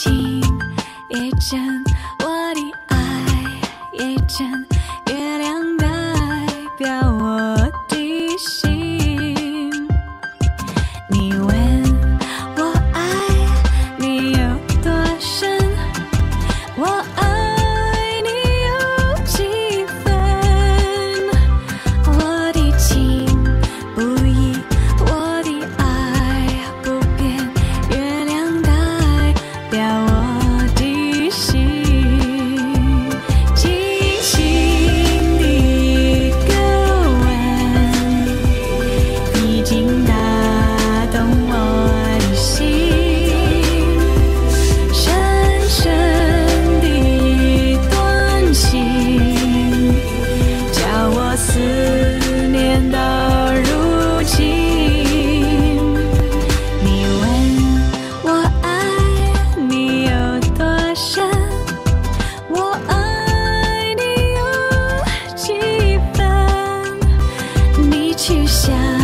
情也真下